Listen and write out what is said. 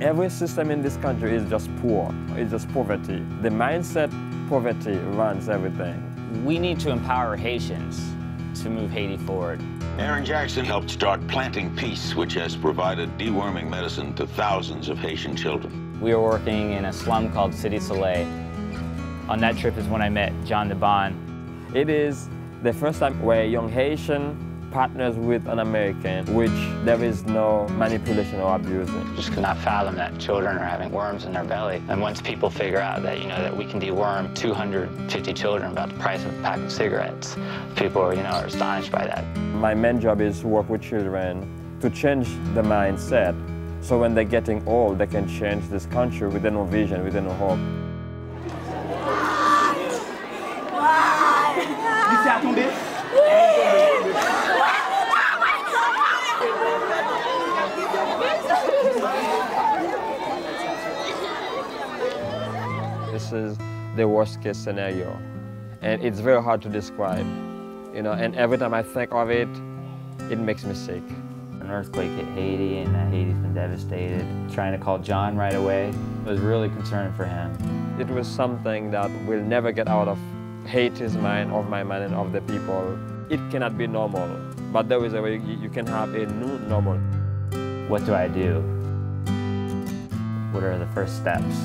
Every system in this country is just poor. It's just poverty. The mindset poverty runs everything. We need to empower Haitians to move Haiti forward. Aaron Jackson helped start Planting Peace, which has provided deworming medicine to thousands of Haitian children. We were working in a slum called Cité Soleil. On that trip is when I met John DeBon. It is the first time where a young Haitian partners with an American, which there is no manipulation or abusing. Just could not fathom that children are having worms in their belly. And once people figure out that, you know, that we can deworm 250 children about the price of a pack of cigarettes, people are, you know, are astonished by that. My main job is to work with children to change the mindset so when they're getting old, they can change this country with a new vision, with a new hope. This is the worst case scenario. And it's very hard to describe. You know, and every time I think of it, it makes me sick. An earthquake hit Haiti and Haiti's been devastated. Trying to call John right away was really concerning for him. It was something that will never get out of Haiti's mind, of my mind, and of the people. It cannot be normal, but there is a way you can have a new normal. What do I do? What are the first steps?